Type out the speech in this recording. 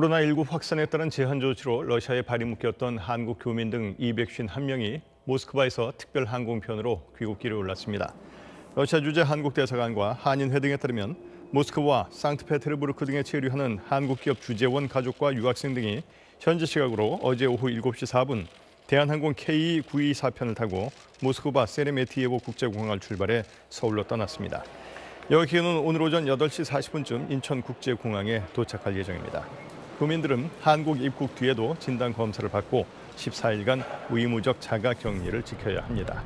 코로나19 확산에 따른 제한 조치로 러시아에 발이 묶였던 한국 교민 등 251명이 모스크바에서 특별 항공편으로 귀국길에 올랐습니다. 러시아 주재 한국 대사관과 한인회 등에 따르면 모스크바와 상트페테르부르크 등에 체류하는 한국 기업 주재원 가족과 유학생 등이 현지 시각으로 어제 오후 7시 4분 대한항공 K924편을 타고 모스크바 세레메티예보 국제공항을 출발해 서울로 떠났습니다. 여기는 오늘 오전 8시 40분쯤 인천국제공항에 도착할 예정입니다. 교민들은 한국 입국 뒤에도 진단 검사를 받고 14일간 의무적 자가 격리를 지켜야 합니다.